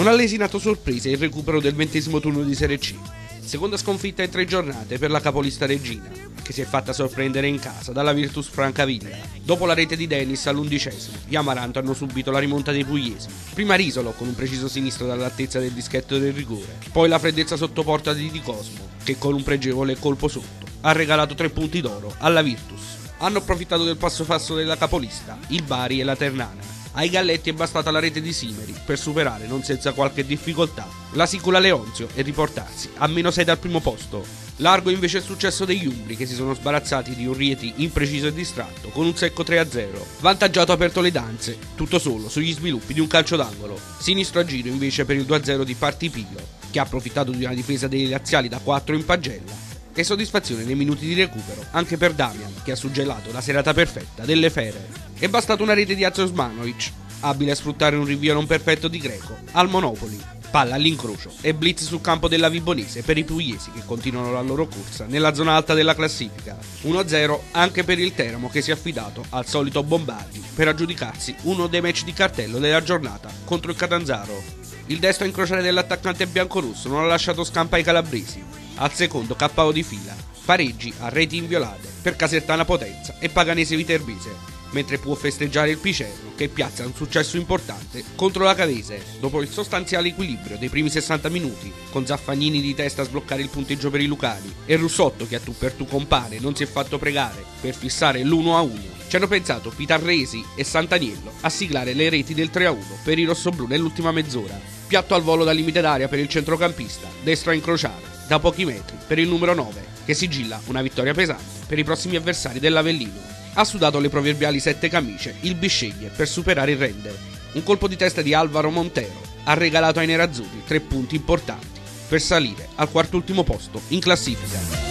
non ha lesinato sorprese il recupero del ventesimo turno di Serie C. Seconda sconfitta in tre giornate per la capolista Regina, che si è fatta sorprendere in casa dalla Virtus Francavilla. Dopo la rete di Dennis all'undicesimo, gli Amaranto hanno subito la rimonta dei pugliesi. Prima Risolo con un preciso sinistro dall'altezza del dischetto del rigore, poi la freddezza sotto porta di Di Cosmo, che con un pregevole colpo sotto ha regalato tre punti d'oro alla Virtus. Hanno approfittato del passo falso della capolista, il Bari e la Ternana. Ai Galletti è bastata la rete di Simeri per superare, non senza qualche difficoltà, la sicula Leonzio e riportarsi a meno 6 dal primo posto. Largo invece il successo degli Umbri che si sono sbarazzati di un Rieti impreciso e distratto con un secco 3-0. Vantaggiato aperto le danze, tutto solo sugli sviluppi di un calcio d'angolo. Sinistro a giro invece per il 2-0 di Partipilo, che ha approfittato di una difesa dei laziali da 4 in pagella e soddisfazione nei minuti di recupero anche per Damian che ha suggellato la serata perfetta delle fere. È bastata una rete di Azio Osmanovic, abile a sfruttare un rinvio non perfetto di Greco, al Monopoli. Palla all'incrocio e blitz sul campo della Vibonese per i pugliesi che continuano la loro corsa nella zona alta della classifica. 1-0 anche per il Teramo che si è affidato al solito Bombardi per aggiudicarsi uno dei match di cartello della giornata contro il Catanzaro. Il destro incrociare dell'attaccante biancorusso non ha lasciato scampo ai calabresi, al secondo KO di fila, pareggi a reti inviolate per Casertana Potenza e Paganese Viterbese, mentre può festeggiare il Picerno che piazza un successo importante contro la Cavese dopo il sostanziale equilibrio dei primi 60 minuti, con Zaffagnini di testa a sbloccare il punteggio per i Lucani e Russotto che a tu per tu compare non si è fatto pregare per fissare l'1-1. Ci hanno pensato Pitarresi e Santaniello a siglare le reti del 3-1 per i rossoblù nell'ultima mezz'ora. Piatto al volo da limite d'aria per il centrocampista, destra a incrociare, da pochi metri per il numero 9, che sigilla una vittoria pesante per i prossimi avversari dell'Avellino. Ha sudato le proverbiali sette camicie il Bisceglie per superare il render. Un colpo di testa di Alvaro Montero ha regalato ai nerazzurri tre punti importanti per salire al quarto ultimo posto in classifica.